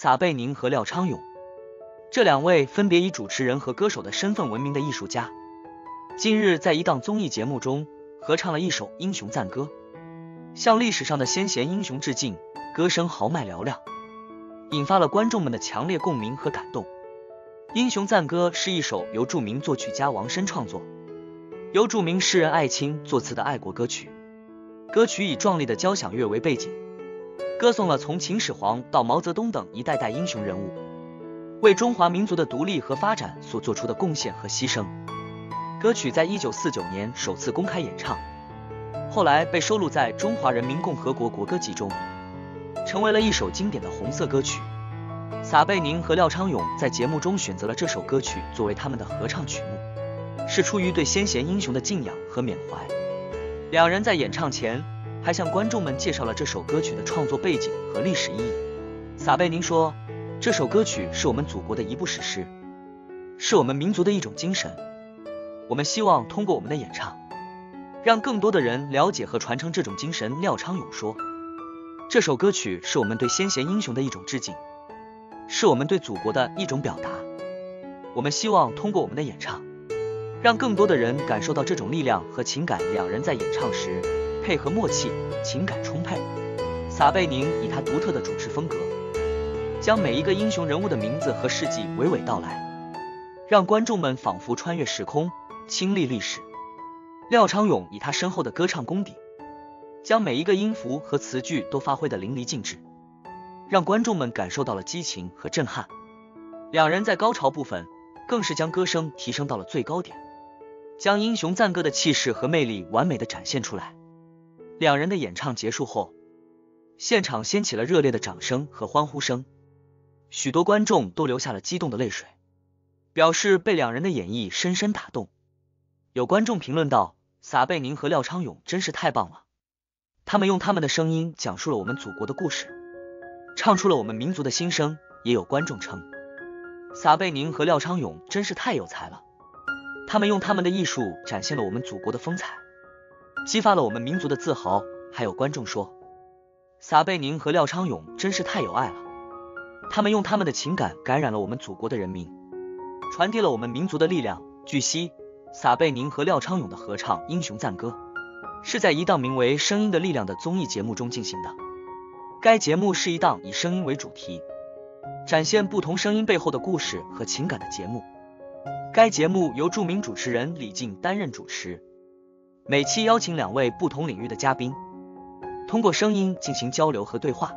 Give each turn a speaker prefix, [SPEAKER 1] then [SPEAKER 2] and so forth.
[SPEAKER 1] 撒贝宁和廖昌永。这两位分别以主持人和歌手的身份闻名的艺术家，近日在一档综艺节目中合唱了一首英雄赞歌，向历史上的先贤英雄致敬，歌声豪迈嘹亮，引发了观众们的强烈共鸣和感动。英雄赞歌是一首由著名作曲家王申创作，由著名诗人艾青作词的爱国歌曲。歌曲以壮丽的交响乐为背景，歌颂了从秦始皇到毛泽东等一代代英雄人物。为中华民族的独立和发展所做出的贡献和牺牲。歌曲在一九四九年首次公开演唱，后来被收录在《中华人民共和国国歌集》中，成为了一首经典的红色歌曲。撒贝宁和廖昌永在节目中选择了这首歌曲作为他们的合唱曲目，是出于对先贤英雄的敬仰和缅怀。两人在演唱前还向观众们介绍了这首歌曲的创作背景和历史意义。撒贝宁说。这首歌曲是我们祖国的一部史诗，是我们民族的一种精神。我们希望通过我们的演唱，让更多的人了解和传承这种精神。廖昌永说：“这首歌曲是我们对先贤英雄的一种致敬，是我们对祖国的一种表达。我们希望通过我们的演唱，让更多的人感受到这种力量和情感。”两人在演唱时配合默契，情感充沛。撒贝宁以他独特的主持风格。将每一个英雄人物的名字和事迹娓娓道来，让观众们仿佛穿越时空，亲历历史。廖昌永以他深厚的歌唱功底，将每一个音符和词句都发挥的淋漓尽致，让观众们感受到了激情和震撼。两人在高潮部分更是将歌声提升到了最高点，将英雄赞歌的气势和魅力完美的展现出来。两人的演唱结束后，现场掀起了热烈的掌声和欢呼声。许多观众都流下了激动的泪水，表示被两人的演绎深深打动。有观众评论道：“撒贝宁和廖昌永真是太棒了，他们用他们的声音讲述了我们祖国的故事，唱出了我们民族的心声。”也有观众称：“撒贝宁和廖昌永真是太有才了，他们用他们的艺术展现了我们祖国的风采，激发了我们民族的自豪。”还有观众说：“撒贝宁和廖昌永真是太有爱了。”他们用他们的情感感染了我们祖国的人民，传递了我们民族的力量。据悉，撒贝宁和廖昌永的合唱《英雄赞歌》是在一档名为《声音的力量》的综艺节目中进行的。该节目是一档以声音为主题，展现不同声音背后的故事和情感的节目。该节目由著名主持人李静担任主持，每期邀请两位不同领域的嘉宾，通过声音进行交流和对话。